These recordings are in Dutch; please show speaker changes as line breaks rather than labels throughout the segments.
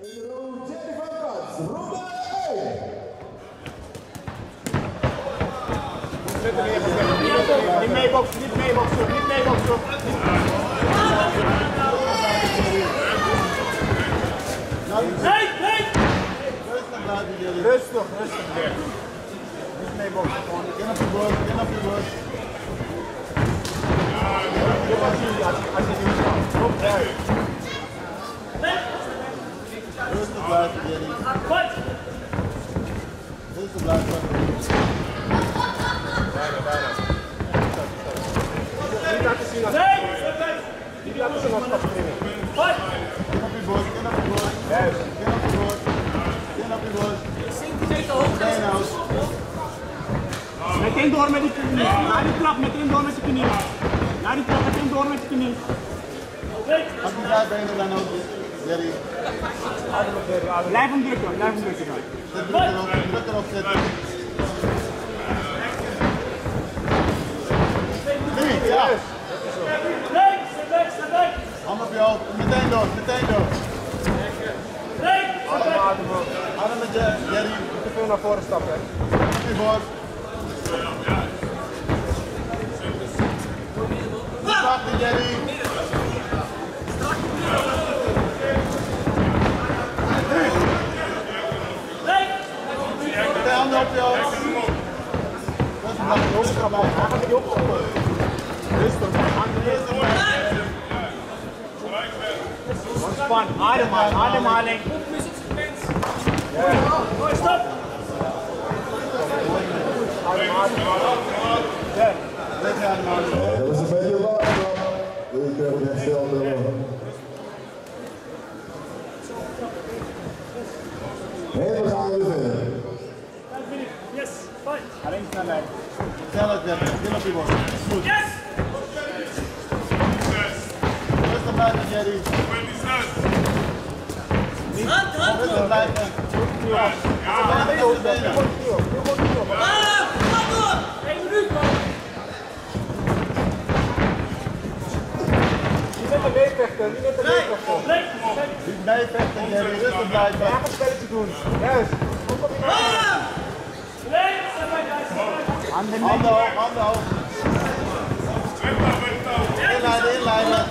Niet meeboksen, niet meeboksen, niet meeboksen.
Nee, nee!
Rustig, rustig. Niet meeboksen, gewoon. Kin op je borst, kin op je borst. Dit als je, als je, niet staat. Kom.
Rustig blijven.
Wat?
Rustig blijven.
Bijna, bijna. Niet laten zien als
Nee!
Niet laten zien als springen.
Wat?
Kin op je borst, kin op je.
Juist.
Kin op je borst. Kin op je borst.
Centimeter hoog.
Been uit.
Meteen door met die knie. Na die trap, meteen door met je knie. Na die trap, je knie.
Pak die dan ook, Jerry.
Blijf hem drukken, blijf hem drukken. dan.
Druk erop, druk erop. Drie, ja.
Step weg!
Hand op je hoofd. Meteen door, meteen door.
Nee!
Adem,
met je, Jerry.
Niet te veel naar voren stappen.
je borst. Stap Jerry.
Nee!
Meteen handen op je hoofd. Dat is een dag. Rustig blijven.
Hij gaat niet opkomen. Rustig, handen eerst. Ontspan, ademhaling, ademhaling.
Mooi, stop!
Adem, adem, adem. Ja.
Leg je aan de
Dat was een beetje watertrap. Ik heb het hersteld. hoor. En we gaan weer verder.
Yes!
Alleen. Snelheid
zetten. Kin op. Goed.
Yes!
Rustig blijven, Jerry. Rustig blijven.
Ja.
Ah! Kom minuut, man!
Met de meevechten, niet met de meevechten.
Nee!
Niet meevechten. Rustig blijven.
Spelletje doen. Juist.
Nee!
Handen
Handen hoog, handen hoog. Inleiden, inleiden.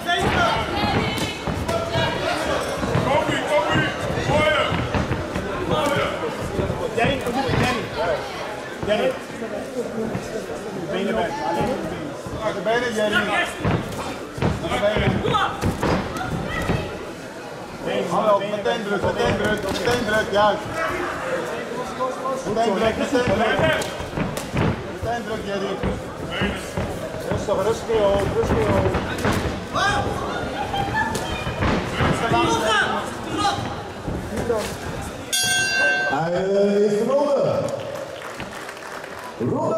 Danny, Danny. Danny. Benen weg, alleen de benen.
De benen, de benen.
Kom maar!
Benen
meteen druk, meteen druk, meteen druk, juist. Meteen druk, meteen druk. Meteen druk, Jerry.
Rustig, rustig in je hoofd, rustig in je hoofd.
Einde eerste ronde. Ronde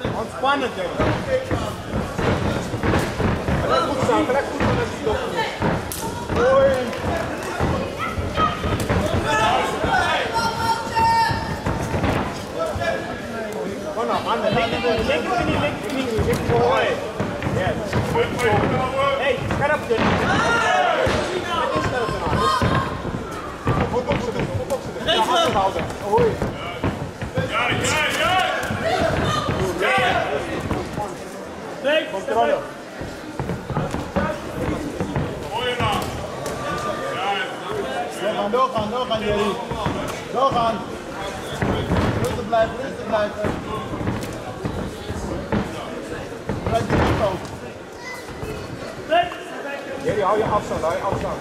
2.
Ontspannen, Danny. Gelijk goed staan, gelijk goed staan als je stopt. Mooi. Hey, opzetten. Ja. Hoi.
Nee! Step
Controle.
weg!
Doorgaan, doorgaan, Jerry. Doorgaan. Rustig blijven, rustig blijven. Blijf je niet over.
Jerry, hou je afstand, hou je afstand.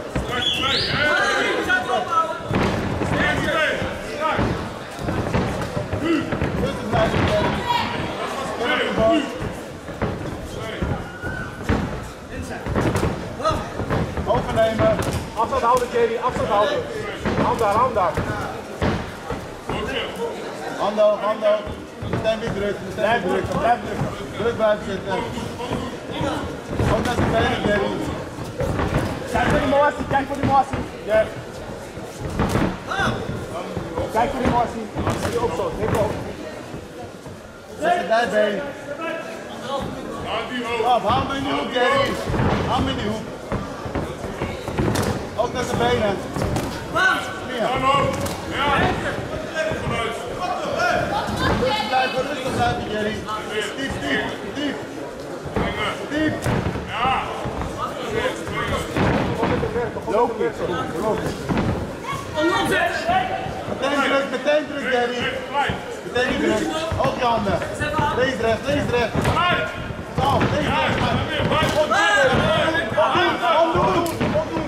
Je borst. Overnemen.
Afstand houden, Jerry, afstand houden. Hand daar, hand daar.
Hoog, handen hoog. Meteen weer druk,
Blijf drukken, blijf drukken.
Druk blijven zitten. Ook naar de benen, Jerry.
Kijk voor die motie, kijk voor die. Ja. Kijk voor die motie. Zie je opstoot, hip op.
Zet je dijbeen. Op, hou me in die hoek, Jerry. Hou me in die hoek. met de benen. Meer. Rustig blijven, rustig blijven, Jerry. Diep, diep, diep. Diep. Loop je. Loop je. Meteen druk, meteen druk, Jerry. Meteen druk. Ook je handen. Lees recht, lees recht. Zo, lees recht. Omdoen, omdoen.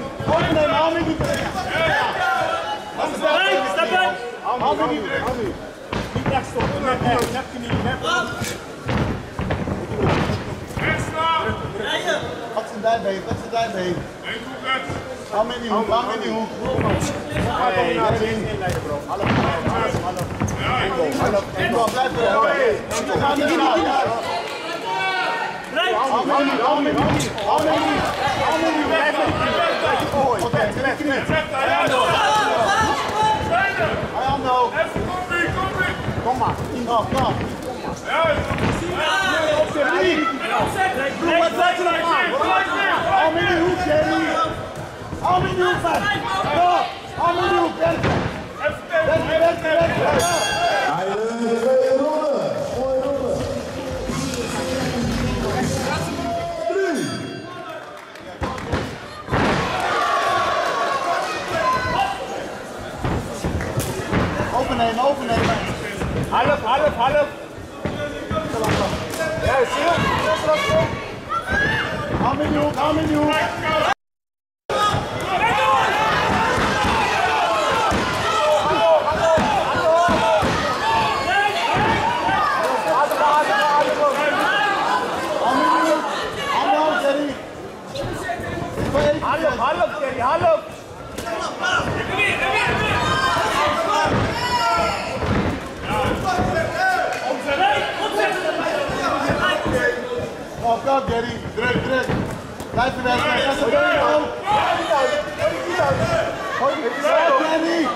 Is wel Handen niet drukken.
Niet net
Wat zijn dijbeen. Hou in die hoek, hou in die hoek.
Nee, dat is inleiden bro. Hallo, hallo,
er. Enkel, ga niet. Hou die hoek, hou die hoek. Hou. Hou knie. Hij handen hoog.
Kom maar.
Kom, kom.
Wat zet je dan aan?
Hou in die hoek, Jerry. Hou in die hoek, man. Kom. Hou in die hoek, werken. Werken, werken, werken. Ja.
Einde tweede ronde. Mooie ronde. Drie.
Overnemen, overnemen.
Half, half, half. Ja, zie je?
Hou in die hoek, hou in die hoek. Hou in die hoek. Handen hoog, Jerry. Twee.
Half, half, Jerry, half.
Kom, Jerry. Druk, druk. Blijf er weg. Ga ze benen hoog. Zo, Jerry.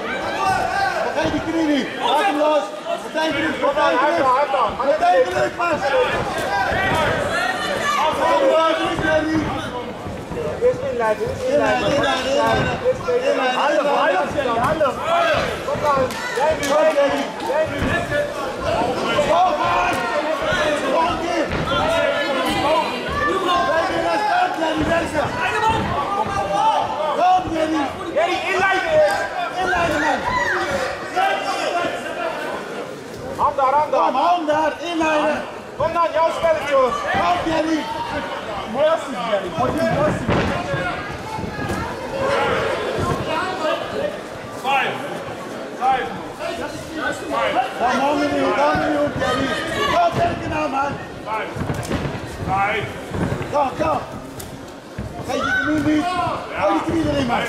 Vergeet die knie niet. Laat hem los. Meteen druk, meteen druk. Meteen druk, man. Meteen druk, Jerry.
Eerst inleiden, eerst
Inleiden,
inleiden.
inleiden, Inleiden,
half, Jerry, half. Kom dan. Jij nu, Jij nu.
Kom, man. Nog een keer. Blijf in dat stand, Jerry. Werken. Kom, Jerry.
Jerry, inleiden eerst.
Inleiden, man.
Daar, hand
Kom, hand daar. Inleiden.
Kom dan, jouw spelletje hoor.
Kom, Jerry.
Mooi Jerry. Mooi
Kom, handen in die hoek, handen in die hoek, Jerry. Kom, werken nou, man. Kom, kom. Geef je knie niet. Hou die knie erin, man.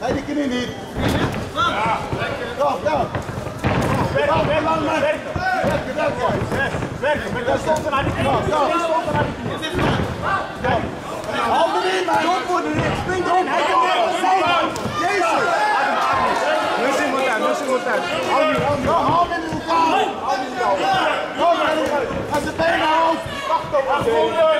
Geef die knie niet. Kom, kom.
Werken, werken,
Lang, man.
werken.
Werken, werken.
Werken, met de stoten naar die knie. Die stoten naar die knie.
Handen in, man.
Kom voor de ring, spring erin. Hij kan nergens zijn. Jezus. Nussie moet uit, Nussie moet uit. Hou nu, hou nu.
Kom, handen in elkaar. Kom. Ga zijn benen hoog.
Wacht op, wacht op.